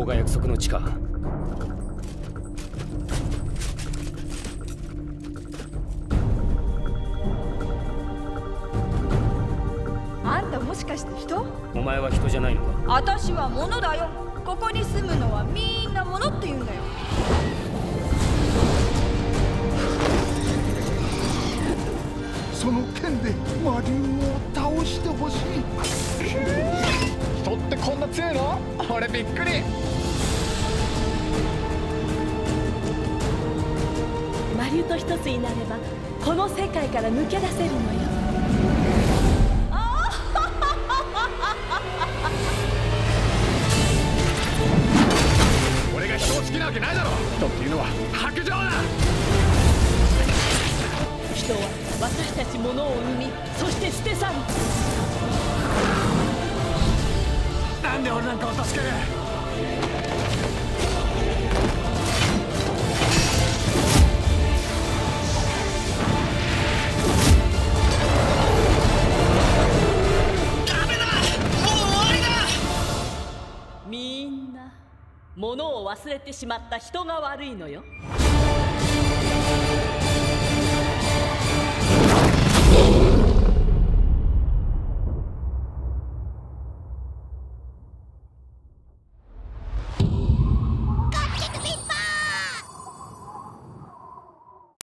こが約束の地か。あんたもしかして人？お前は人じゃないのか？私は物だよ。ここに住むのはみんな物って言うんだよ。その剣で魔竜を倒してほしい。人ってこんな強いの？俺びっくりと一つになればこの世界から抜け出せるのよ。俺が人を好きなわけないだろ。人っていうのは白状だ。人は私たち物を生みそして捨て去る。なんで俺なんかを助けるみんな。物を忘れてしまった人が悪いのよ。